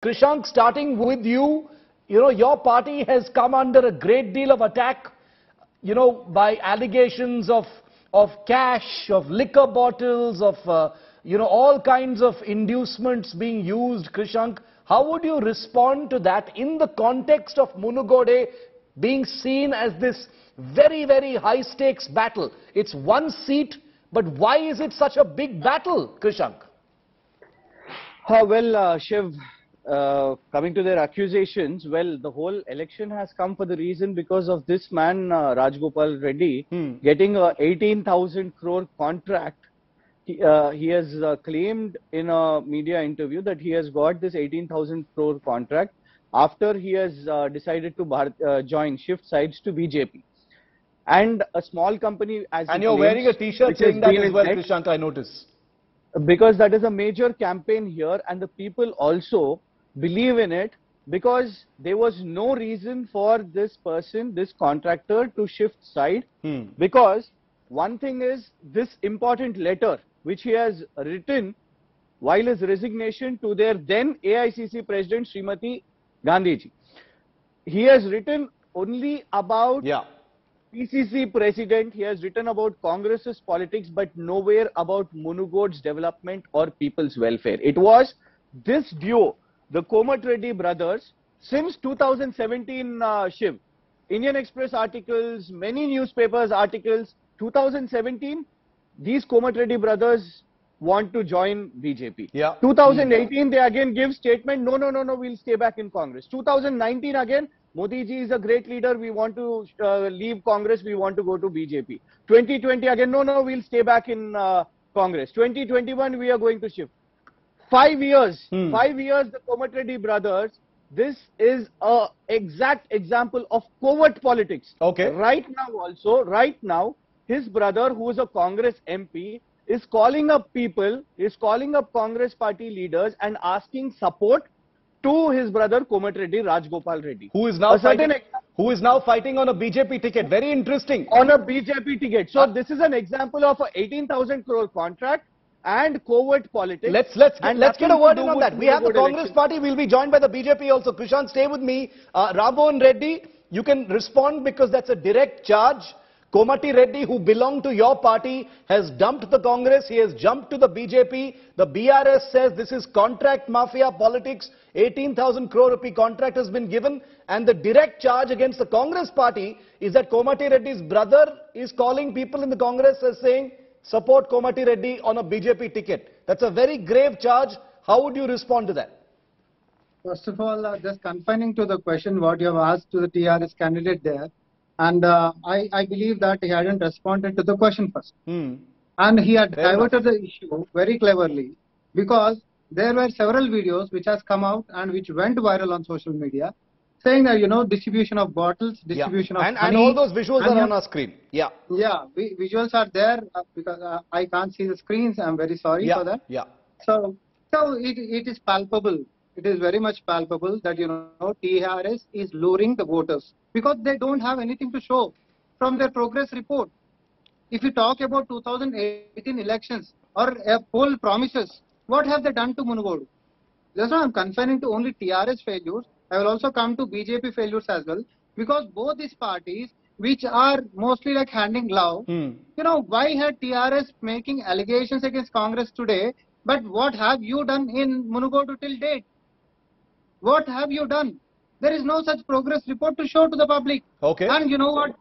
Krishank, starting with you, you know, your party has come under a great deal of attack, you know, by allegations of, of cash, of liquor bottles, of, uh, you know, all kinds of inducements being used, Krishank. How would you respond to that in the context of Munugode being seen as this very, very high stakes battle? It's one seat, but why is it such a big battle, Krishank? Uh, well, uh, Shiv, uh, coming to their accusations, well, the whole election has come for the reason because of this man, uh, Rajgopal Reddy, Hmm. getting a 18,000 crore contract. He, uh, he has uh, claimed in a media interview that he has got this 18,000 crore contract after he has uh, decided to Bharat, uh, join shift sides to BJP. And a small company as And you're wearing a claims, t-shirt saying that as well, I notice. because that is a major campaign here and the people also believe in it because there was no reason for this person, this contractor to shift side Hmm. because one thing is this important letter which he has written while his resignation to their then AICC president Srimati Gandhiji. He has written only about Yeah. PCC president, he has written about Congress's politics, but nowhere about Munugod's development or people's welfare. It was this duo, the Komat Reddy brothers, since 2017, uh, Shiv. Indian Express articles, many newspapers articles, 2017, these Komat Reddy brothers want to join BJP. Yeah. 2018, they again give statement, no, no, no, no, we'll stay back in Congress. 2019 again, Modi ji is a great leader, we want to uh, leave Congress, we want to go to BJP. 2020 again, no, no, we'll stay back in uh, Congress. 2021, we are going to shift. Five years, Hmm. five years, the Komat Reddy brothers, this is a exact example of covert politics. Okay. Right now also, right now, his brother, who is a Congress MP, is calling up people, is calling up Congress party leaders and asking support to his brother Komat Reddy, Rajgopal Reddy. Who is now A fighting, who is now fighting on a BJP ticket. Very interesting. on a BJP ticket. So Uh, this is an example of a 18,000 crore contract and covert politics. Let's let's and let's get a word in on that. We have the Congress election. party. We'll be joined by the BJP also. Krishank, stay with me. Uh, Ram Mohan Reddy, you can respond because that's a direct charge. Komati Reddy, who belonged to your party, has dumped the Congress. He has jumped to the BJP. The BRS says this is contract mafia politics. 18,000 crore rupee contract has been given. And the direct charge against the Congress party is that Komati Reddy's brother is calling people in the Congress as saying, support Komati Reddy on a BJP ticket. That's a very grave charge. How would you respond to that? First of all, uh, just confining to the question what you have asked to the TRS candidate there, and uh, I, I believe that he hadn't responded to the question first. Hmm. And he had diverted the issue very cleverly because there were several videos which has come out and which went viral on social media saying that, you know, distribution of bottles, distribution yeah. of and, honey. and all those visuals are on our screen. Yeah. Yeah, vi- visuals are there uh, because uh, I can't see the screens. I'm very sorry yeah. for that. Yeah. So, so it, it is palpable. It is very much palpable that, you know, TRS is luring the voters because they don't have anything to show from their progress report. If you talk about 2018 elections or uh, poll promises, what have they done to Munugodu? That's why I'm confining to only TRS failures. I will also come to BJP failures as well because both these parties, which are mostly like handing glove, Hmm. you know, why had TRS making allegations against Congress today? But what have you done in Munugodu till date? What have you done? There is no such progress report to show to the public. Okay. And you know what?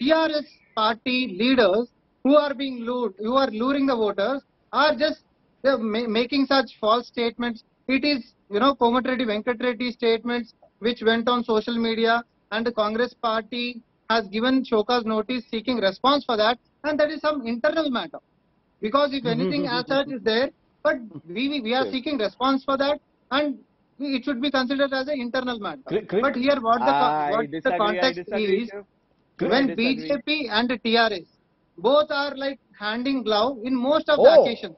TRS party leaders who are being lured, who are luring the voters, are just making such false statements. It is, you know, Komatreddy Venkat Reddy statements which went on social media, and the Congress party has given show cause notice seeking response for that, and that is some internal matter. Because if anything mm-hmm. as such is there, but we we, are seeking response for that, and it should be considered as an internal matter. But here, what the I what the disagree, context disagree, is, when BJP and TRS both are like handing glove in most of Oh. the occasions.